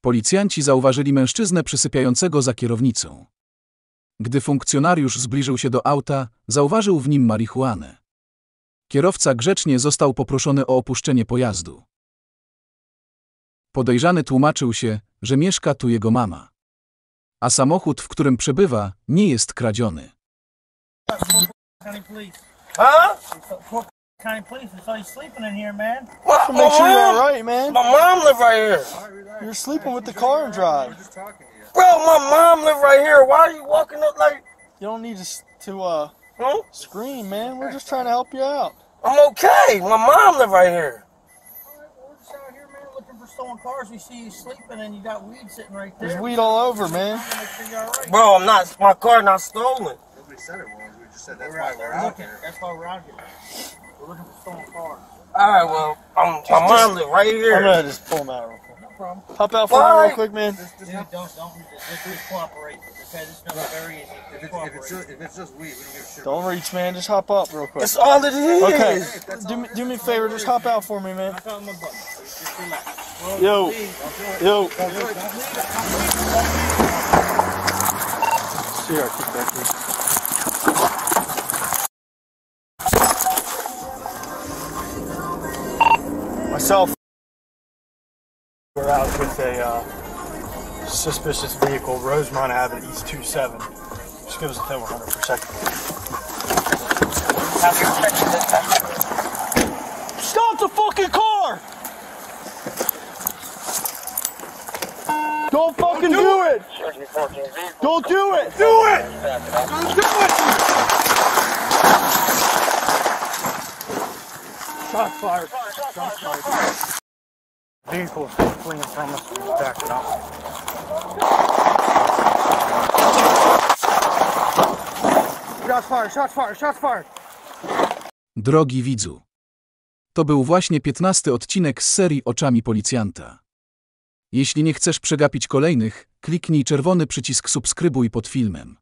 Policjanci zauważyli mężczyznę przysypiającego za kierownicą. Gdy funkcjonariusz zbliżył się do auta, zauważył w nim marihuanę. Kierowca grzecznie został poproszony o opuszczenie pojazdu. Podejrzany tłumaczył się, że mieszka tu jego mama. A samochód, w którym przebywa, nie jest kradziony. County Police. Huh? Fort County Police. I saw you sleeping in here, man. What? To make sure you're my, all right, man. my mom live right here. You're sleeping with the car and drive. Bro, my mom live right here. Why are you walking up like, You don't need to to uh huh? scream, man. We're just trying to help you out. I'm okay. My mom live right here. Alright, well, we're just out here, man, looking for stolen cars. We see you sleeping and you got weed sitting right there. There's weed all over, man. Sure you're. Bro, I'm not, my car not stolen. Nobody said it was. We just said that's We're why out we're out looking. there. That's why we're out here. We're looking for stolen cars. All right, well, I'm, my mom live right here. I'm here. gonna just pull him out real quick. No problem. Hop out for me real quick, man. Just, just Dude, help. don't, don't, just, just cooperate. Okay, this is very easy. If Just if, it's just, if it's just weed, we don't give a shit. Don't reach, man. Just hop up real quick. That's all it is. Okay. That's Do all me it do me a favor. Just hop out for me, man. I felt my button. So just relax. Well, Yo, please, yo. Don't do it. Don't do it. See, I kick back here. Myself. We're out with a uh, suspicious vehicle, Rosemont Avenue, East 27. Just give us a tow 100 per second. Stop the fucking car! Don't fucking do it! Don't do it! Do it! Do it! Shots fired. Fleeing from us. Up. Shots fired. Shots fired. Shots fired. Drogi widzu. To był właśnie 15 odcinek z serii Oczami Policjanta. Jeśli nie chcesz przegapić kolejnych, kliknij czerwony przycisk subskrybuj pod filmem.